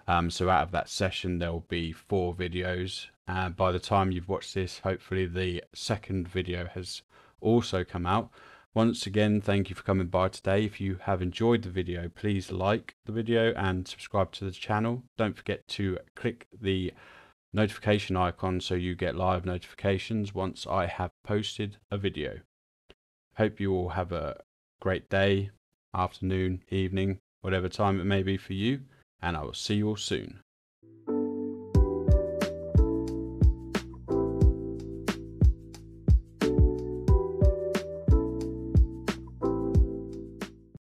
Um, so out of that session, there will be four videos. And by the time you've watched this, hopefully the second video has also come out. Once again, thank you for coming by today. If you have enjoyed the video, please like the video and subscribe to the channel. Don't forget to click the notification icon so you get live notifications once I have posted a video. Hope you all have a great day, afternoon, evening, whatever time it may be for you, and I will see you all soon.